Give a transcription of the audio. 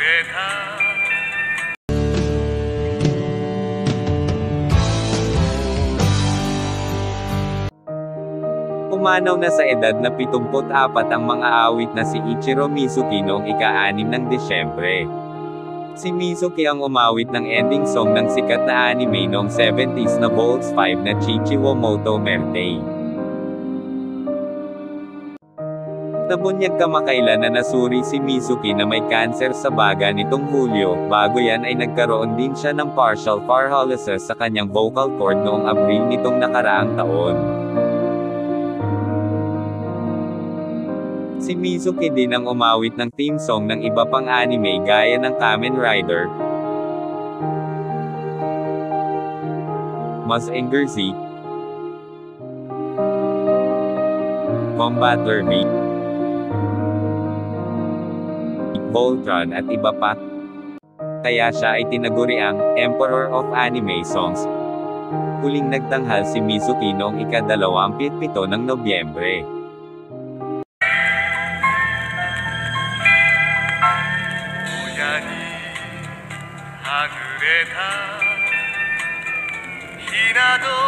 व्यथा Pumanaw na sa edad na 74 ang mga awit na si Ichiro Mizuki noong ika-6 ng Desyembre. Si Mizuki ang umawit ng ending song ng sikat na anime noong 70s na Volts 5 na Chichiwo Moto Merte. Nabunyag kamakailan na nasuri si Mizuki na may cancer sa baga nitong Hulyo, bago yan ay nagkaroon din siya ng partial paralysis sa kanyang vocal cord noong Abril nitong nakaraang taon. Si Mizuki din ang umawit ng theme song ng iba pang anime gaya ng Kamen Rider, Must Anger Z, Combat Derby, Voltron at iba pa. Kaya siya ay tinaguri ang Emperor of Anime Songs. Huling nagtanghal si Mizuki noong ikadalawampitpito ng Nobyembre. 나도